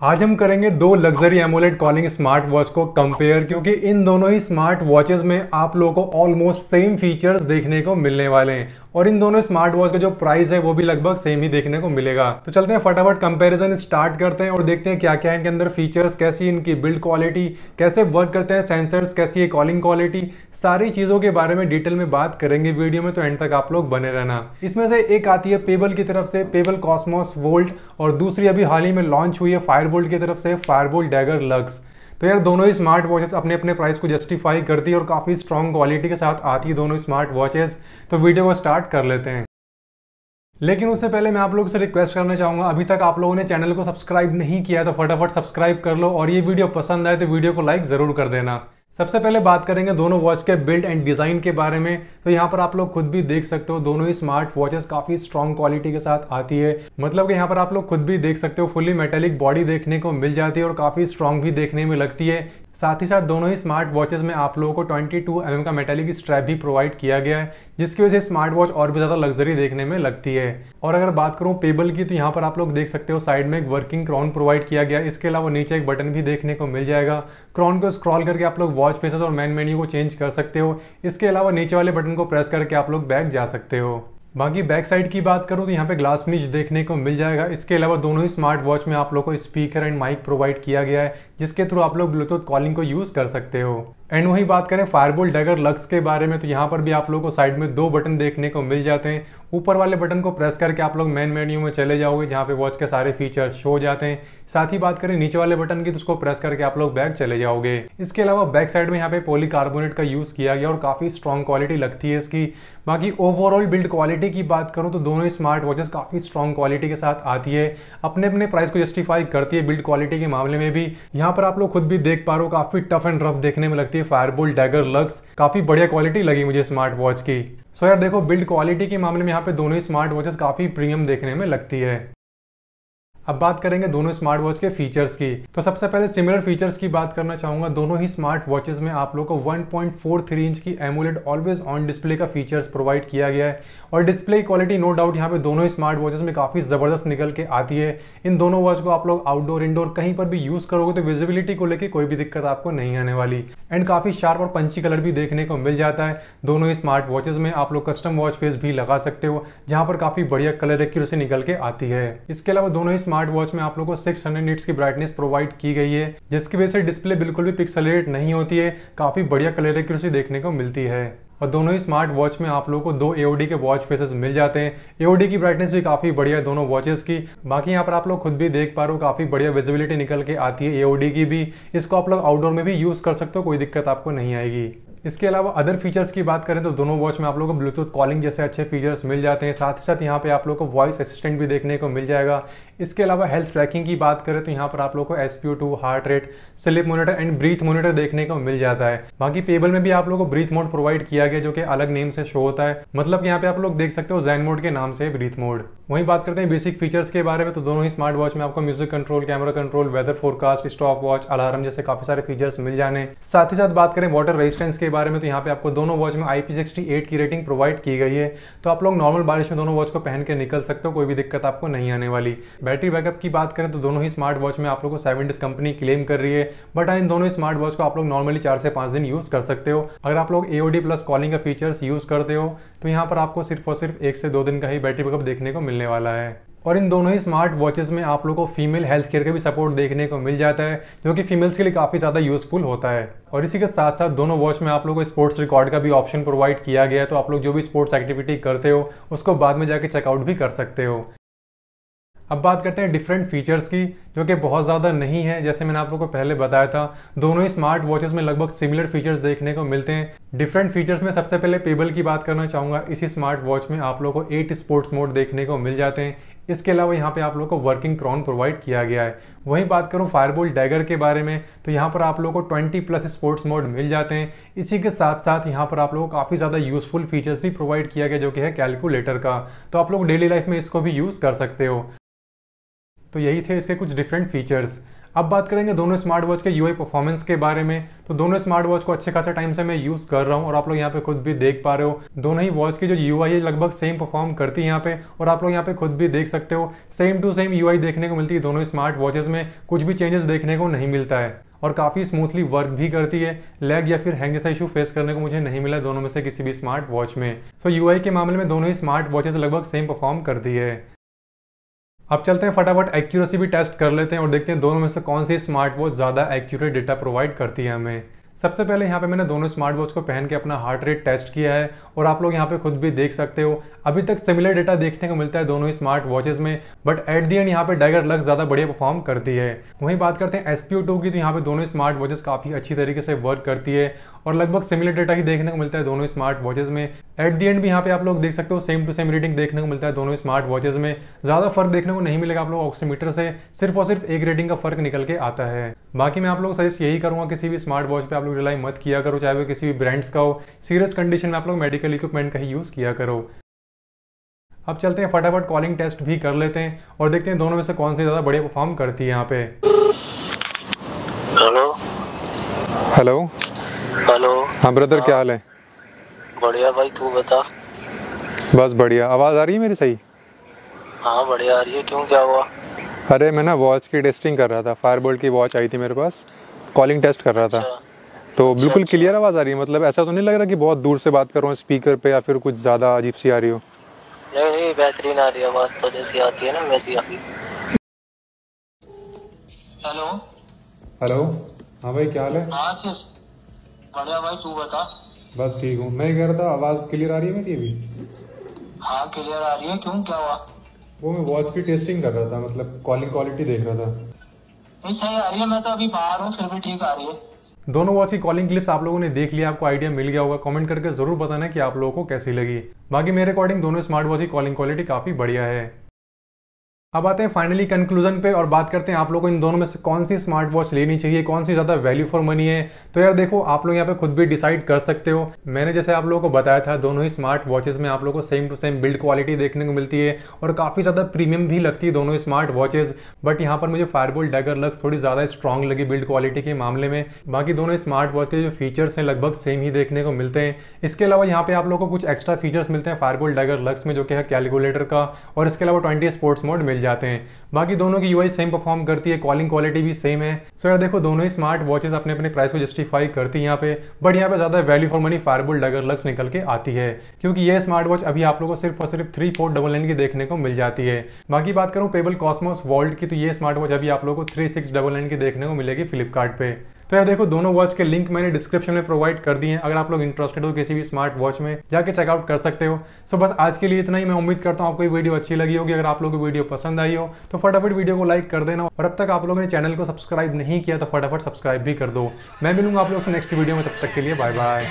आज हम करेंगे दो luxury AMOLED calling smart watch को कंपेयर क्योंकि इन दोनों ही स्मार्ट वॉचेस में आप लोगों को ऑलमोस्ट सेम फीचर्स देखने को मिलने वाले हैं। और इन दोनों स्मार्ट वॉच का जो प्राइस है वो भी लगभग सेम ही देखने को मिलेगा। तो चलते हैं फटाफट कंपैरिजन स्टार्ट करते हैं और देखते हैं क्या क्या है इनके अंदर फीचर्स कैसी इनकी बिल्ड क्वालिटी कैसे वर्क करते हैं सेंसर्स कैसी है कॉलिंग क्वालिटी सारी चीज़ों के बारे में डिटेल में बात करेंगे वीडियो में तो एंड तक आप लोग बने रहना। इसमें से एक आती है पेबल की तरफ़ से पेबल कॉस्मोस वोल्ट और दूसरी अभी हाल ही में लॉन्च हुई है फायरबोल्ट की तरफ़ से फायरबोल्ट डैगर लग्स तो यार दोनों ही स्मार्ट वॉचेस अपने अपने प्राइस को जस्टिफाई करती है और काफ़ी स्ट्रॉन्ग क्वालिटी के साथ आती है दोनों स्मार्ट वॉचेस तो वीडियो को स्टार्ट कर लेते हैं। लेकिन उससे पहले मैं आप लोगों से रिक्वेस्ट करना चाहूँगा, अभी तक आप लोगों ने चैनल को सब्सक्राइब नहीं किया तो फटाफट सब्सक्राइब कर लो और ये वीडियो पसंद आए तो वीडियो को लाइक ज़रूर कर देना। सबसे पहले बात करेंगे दोनों वॉच के बिल्ड एंड डिज़ाइन के बारे में। तो यहाँ पर आप लोग खुद भी देख सकते हो, दोनों ही स्मार्ट वॉचेस काफ़ी स्ट्रॉन्ग क्वालिटी के साथ आती है। मतलब कि यहाँ पर आप लोग खुद भी देख सकते हो फुली मेटेलिक बॉडी देखने को मिल जाती है और काफ़ी स्ट्रॉन्ग भी देखने में लगती है। साथ ही साथ दोनों ही स्मार्ट वॉचेस में आप लोगों को 22 टू mm का मेटेलिक स्ट्रैप भी प्रोवाइड किया गया है, जिसकी वजह से स्मार्ट वॉच और भी ज़्यादा लग्जरी देखने में लगती है। और अगर बात करूँ पेबल की तो यहाँ पर आप लोग देख सकते हो साइड में एक वर्किंग क्रॉन प्रोवाइड किया गया इसके अलावा नीचे एक बटन भी देखने को मिल जाएगा। क्रॉन को स्क्रॉल करके आप लोग वॉच फेसेस और मैन मेन्यू को चेंज कर सकते हो। इसके अलावा नीचे वाले बटन को प्रेस करके आप लोग बैक जा सकते हो। बाकी बैक साइड की बात करूँ तो यहाँ पे ग्लास फिनिश देखने को मिल जाएगा। इसके अलावा दोनों ही स्मार्ट वॉच में आप लोग को स्पीकर एंड माइक प्रोवाइड किया गया है जिसके थ्रू आप लोग ब्लूटूथ कॉलिंग को यूज़ कर सकते हो। एंड वही बात करें फायरबोल डगर लक्स के बारे में तो यहाँ पर भी आप लोगों को साइड में दो बटन देखने को मिल जाते हैं। ऊपर वाले बटन को प्रेस करके आप लोग मेन मेन्यू में चले जाओगे, जहाँ पे वॉच के सारे फीचर्स शो जाते हैं। साथ ही बात करें, नीचे वाले बटन की तो उसको प्रेस करके आप लोग बैक चले जाओगे। इसके अलावा बैक साइड में यहाँ पे पोलीकार्बोनेट का यूज़ किया गया और काफ़ी स्ट्रॉन्ग क्वालिटी लगती है इसकी। बाकी ओवरऑल बिल्ड क्वालिटी की बात करूँ तो दोनों स्मार्ट वॉचेस काफ़ी स्ट्रॉन्ग क्वालिटी के साथ आती है। अपने अपने प्राइस को जस्टिफाई करती है बिल्ड क्वालिटी के मामले में भी। यहाँ पर आप लोग खुद भी देख पा रहे हो, काफ़ी टफ एंड रफ देखने में लगती है। फायरबोल डैगर लक्स काफ़ी बढ़िया क्वालिटी लगी मुझे स्मार्ट वॉच की। सो so यार देखो बिल्ड क्वालिटी के मामले में यहाँ पे दोनों ही स्मार्ट वॉचेस काफ़ी प्रीमियम देखने में लगती है। अब बात करेंगे दोनों स्मार्ट वॉच के फीचर्स की। तो सबसे पहले सिमिलर फीचर्स की बात करना चाहूँगा। दोनों ही स्मार्ट वॉचेस में आप लोग को 1.43 इंच की एमुलेट ऑलवेज ऑन डिस्प्ले का फीचर्स प्रोवाइड किया गया है। और डिस्प्ले क्वालिटी नो डाउट यहाँ पे दोनों ही स्मार्ट वॉचेस में काफ़ी ज़बरदस्त निकल के आती है। इन दोनों वॉच को आप लोग आउटडोर इंडोर कहीं पर भी यूज़ करोगे तो विजिबिलिटी को लेकर कोई भी दिक्कत आपको नहीं आने वाली। एंड काफ़ी शार्प और पंची कलर भी देखने को मिल जाता है। दोनों ही स्मार्ट वॉचेस में आप लोग कस्टम वॉच फेस भी लगा सकते हो, जहाँ पर काफ़ी बढ़िया कलर एक्यूरेसी निकल के आती है। इसके अलावा दोनों ही स्मार्ट वॉच में आप लोग को 600 निट्स की ब्राइटनेस प्रोवाइड की गई है, जिसकी वजह से डिस्प्ले बिल्कुल भी पिक्सलेट नहीं होती है, काफ़ी बढ़िया कलर एक्यूरेसी देखने को मिलती है। और दोनों ही स्मार्ट वॉच में आप लोगों को दो एओडी के वॉच फेसेस मिल जाते हैं। एओडी की ब्राइटनेस भी काफ़ी बढ़िया है दोनों वॉचेस की। बाकी यहाँ पर आप लोग खुद भी देख पा रहे हो, काफ़ी बढ़िया विजिबिलिटी निकल के आती है एओडी की भी। इसको आप लोग आउटडोर में भी यूज़ कर सकते हो, कोई दिक्कत आपको नहीं आएगी। इसके अलावा अदर फीचर्स की बात करें तो दोनों वॉच में आप लोगों को ब्लूटूथ कॉलिंग जैसे अच्छे फीचर्स मिल जाते हैं। साथ ही साथ यहाँ पे आप लोगों को वॉइस असिस्टेंट भी देखने को मिल जाएगा। इसके अलावा हेल्थ ट्रैकिंग की बात करें तो यहाँ पर आप लोग को S heart rate sleep monitor and breath monitor देखने को मिल जाता है। बाकी पेबल में भी आप लोग को ब्रीथ मोड प्रोवाइड किया गया जो कि अलग नेम से शो होता है। मतलब यहाँ पे आप लोग देख सकते हो जैन मोड के नाम से ब्रीथ मोड वहीं बात करते हैं बेसिक फीचर्स के बारे में तो दोनों ही स्मार्ट वॉच में आपको music control camera control weather forecast stopwatch alarm जैसे काफ़ी सारे फीचर्स मिल जाने। साथ ही साथ बात करें वाटर रेजिस्टेंस के बारे में तो यहाँ पे आपको दोनों वॉच में IP68 की रेटिंग प्रोवाइड की गई है। तो आप लोग नॉर्मल बारिश में दोनों वॉच को पहन के निकल सकते हो, कोई भी दिक्कत आपको नहीं आने वाली। बैटरी बैकअप की बात करें तो दोनों ही स्मार्ट वॉच में आप लोग को सेवन डेज़ कंपनी क्लेम कर रही है। बट इन दोनों स्मार्ट वॉच को आप लोग नॉर्मली चार से पाँच दिन यूज़ कर सकते हो। अगर आप लोग एओडी प्लस कॉलिंग का फीचर्स यूज़ करते हो तो यहाँ पर आपको सिर्फ़ और सिर्फ़ एक से दो दिन का ही बैटरी बैकअप देखने को मिलने वाला है। और इन दोनों ही स्मार्ट वॉचेस में आप लोगों को फीमेल हेल्थ केयर का भी सपोर्ट देखने को मिल जाता है, जो कि फीमेल्स के लिए काफ़ी ज़्यादा यूजफुल होता है। और इसी के साथ साथ दोनों वॉच में आप लोगों को स्पोर्ट्स रिकॉर्ड का भी ऑप्शन प्रोवाइड किया गया है तो आप लोग जो भी स्पोर्ट्स एक्टिविटी करते हो, उसको बाद में जाके चेकआउट भी कर सकते हो। अब बात करते हैं डिफरेंट फीचर्स की, जो कि बहुत ज़्यादा नहीं है। जैसे मैंने आप लोगों को पहले बताया था, दोनों ही स्मार्ट वॉचेस में लगभग सिमिलर फीचर्स देखने को मिलते हैं। डिफरेंट फीचर्स में सबसे पहले पेबल की बात करना चाहूँगा। इसी स्मार्ट वॉच में आप लोगों को एट स्पोर्ट्स मोड देखने को मिल जाते हैं। इसके अलावा यहाँ पे आप लोग को वर्किंग क्रॉन प्रोवाइड किया गया है। वहीं बात करूँ फायरबोल डैगर के बारे में तो यहाँ पर आप लोगों को 20 प्लस स्पोर्ट्स मोड मिल जाते हैं। इसी के साथ साथ यहाँ पर आप लोगों को काफ़ी ज़्यादा यूजफुल फीचर्स भी प्रोवाइड किया गया, जो कि है कैलकुलेटर का। तो आप लोग डेली लाइफ में इसको भी यूज़ कर सकते हो। तो यही थे इसके कुछ डिफरेंट फीचर्स अब बात करेंगे दोनों स्मार्ट वॉच के यूआई परफॉर्मेंस के बारे में. तो दोनों स्मार्ट वॉच को अच्छे खासा टाइम से मैं यूज़ कर रहा हूँ और आप लोग यहाँ पे खुद भी देख पा रहे हो. दोनों ही वॉच की जो यूआई है लगभग सेम परफॉर्म करती है यहाँ पे और आप लोग यहाँ पे खुद भी देख सकते हो. सेम टू सेम यूआई देखने को मिलती है दोनों स्मार्ट वॉचेज में. कुछ भी चेंजेस देखने को नहीं मिलता है और काफ़ी स्मूथली वर्क भी करती है. लैग या फिर हैंग जैसा इशू फेस करने को मुझे नहीं मिला दोनों में से किसी भी स्मार्ट वॉच में. सो so, यू के मामले में दोनों ही स्मार्ट वॉचेस लगभग सेम परफॉर्म करती है. अब चलते हैं फटाफट एक्यूरेसी भी टेस्ट कर लेते हैं और देखते हैं दोनों में से कौन सी स्मार्ट वॉच ज़्यादा एक्यूरेट डेटा प्रोवाइड करती है हमें। सबसे पहले यहाँ पे मैंने दोनों स्मार्ट वॉच को पहन के अपना हार्ट रेट टेस्ट किया है और आप लोग यहाँ पे खुद भी देख सकते हो। अभी तक सिमिलर डेटा देखने को मिलता है दोनों ही स्मार्ट वॉचेस में बट एट दी एंड यहाँ पे डाइगर लग ज़्यादा बढ़िया परफॉर्म करती है। वहीं बात करते हैं एस की तो यहाँ पे दोनों स्मार्ट वॉचेस काफ़ी अच्छी तरीके से वर्क करती है और लगभग सिमिलर डेटा ही देखने को मिलता है दोनों स्मार्ट वॉचेस में। एट दी एंड भी यहाँ पे आप लोग देख सकते हो सेम टू सेम रीडिंग देखने को मिलता है दोनों स्मार्ट वॉचेस में। ज़्यादा फ़र्क देखने को नहीं मिलेगा आप लोग ऑक्सीमीटर से, सिर्फ़ और सिर्फ़ एक रेटिंग का फ़र्क निकल के आता है। बाकी मैं आप लोग सजेस्ट यही करूँगा, किसी भी स्मार्ट वॉच पे आप लोग रिलाई मत किया करो चाहे वो किसी भी ब्रांड्स का हो। सीरियस कंडीशन में आप लोग मेडिकल इक्विपमेंट का ही यूज़ किया करो। अब चलते हैं फटाफट कॉलिंग टेस्ट भी कर लेते हैं और देखते हैं दोनों में से कौन सी ज़्यादा बढ़िया परफॉर्म करती है यहाँ पे। हेलो हेलो हेलो हाँ ब्रदर क्या हाल है? बढ़िया भाई तू बता। बस बढ़िया। आवाज़ आ रही है मेरी सही? हाँ बढ़िया आ रही है। क्यों क्या हुआ? अरे मैं ना वॉच की टेस्टिंग कर रहा था। फायरबोल्ट की वॉच आई थी मेरे पास। कॉलिंग टेस्ट कर रहा था। अच्छा। तो बिल्कुल अच्छा। क्लियर आवाज़ आ रही है मतलब ऐसा तो नहीं लग रहा कि बहुत दूर से बात कर रहा हूँ स्पीकर पे या फिर कुछ ज़्यादा अजीब सी आ रही हो? नहीं नहीं बेहतरीन आ रही है आवाज़ तो जैसी आती है ना वैसी आ रही हेलो? हेलो? हाँ भाई क्या हाल है? हाँ बढ़िया भाई तू बता। बस ठीक हूँ। मैं कह रहा था आवाज़ क्लियर आ रही है मेरी अभी? हाँ क्लियर आ रही है। क्यों? क्या हुआ? वो मैं वॉच की टेस्टिंग कर रहा था मतलब कॉलिंग क्वालिटी देख रहा था। नहीं सही आ रही है मैं तो अभी बाहर हूँ फिर भी ठीक आ रही है। दोनों वॉच की कॉलिंग क्लिप्स आप लोगों ने देख लिया आपको आइडिया मिल गया होगा। कमेंट करके ज़रूर बताना कि आप लोगों को कैसी लगी। बाकी मेरे अकॉर्डिंग दोनों स्मार्ट वॉच की कॉलिंग क्वालिटी काफ़ी बढ़िया है। अब आते हैं फाइनली कंक्लूजन पे और बात करते हैं आप लोगों को इन दोनों में से कौन सी स्मार्ट वॉच लेनी चाहिए, कौन सी ज़्यादा वैल्यू फॉर मनी है। तो यार देखो, आप लोग यहाँ पे खुद भी डिसाइड कर सकते हो। मैंने जैसे आप लोगों को बताया था, दोनों ही स्मार्ट वॉचेस में आप लोगों को same to same build quality देखने को मिलती है और काफ़ी ज़्यादा प्रीमियम भी लगती है दोनों ही स्मार्ट वॉचेज बट यहाँ पर मुझे फायरबोल्ट डैगर लग्स थोड़ी ज़्यादा स्ट्रॉन्ग लगी बिल्ड क्वालिटी के मामले में। बाकी दोनों स्मार्ट वॉच के जो फीचर्स हैं लगभग सेम ही देखने को मिलते हैं। इसके अलावा यहाँ पे आप लोगों को कुछ एक्स्ट्रा फीचर्स मिलते हैं फायरबोल्ट डैगर लग्स में, जो कि है कैलकुलेटर का, और इसके अलावा ट्वेंटी स्पोर्ट्स मोड मिल जाते हैं। बाकी दोनों की यूआई सेम परफॉर्म करती है कॉलिंग क्वालिटी भी सेम है। सो यार देखो, दोनों ही स्मार्ट वॉचेस अपने अपने प्राइस को जस्टिफाई करती है यहाँ पे बट यहाँ पे ज़्यादा वैल्यू फॉर मनी फायरबुल डगर लक्स निकल के आती है। क्योंकि ये स्मार्ट वॉच अभी आप लोगों को सिर्फ़ और सिर्फ़ थ्री फोर डबल की देखने को मिल जाती है। बाकी बात करूँ पेबल कॉस्मोस वर्ल्ड की तो ये स्मार्ट वॉच अभी आप लोगों को थ्री सिक्स डबल की देखने को मिलेगी फ्लिपकार्ट तो यार देखो, दोनों वॉच के लिंक मैंने डिस्क्रिप्शन में प्रोवाइड कर दिए हैं। अगर आप लोग इंटरेस्टेड हो किसी भी स्मार्ट वॉच में, जाके चेकआउट कर सकते हो। सो बस आज के लिए इतना ही। मैं उम्मीद करता हूँ आपको ये वीडियो अच्छी लगी होगी। अगर आप लोगों को वीडियो पसंद आई हो तो फटाफट वीडियो को लाइक कर देना। और अब तक आप लोगों ने चैनल को सब्सक्राइब नहीं किया तो फटाफट सब्सक्राइब भी कर दो। मैं मिलूँगा आप लोगों से नेक्स्ट वीडियो में। तब तक के लिए बाय बाय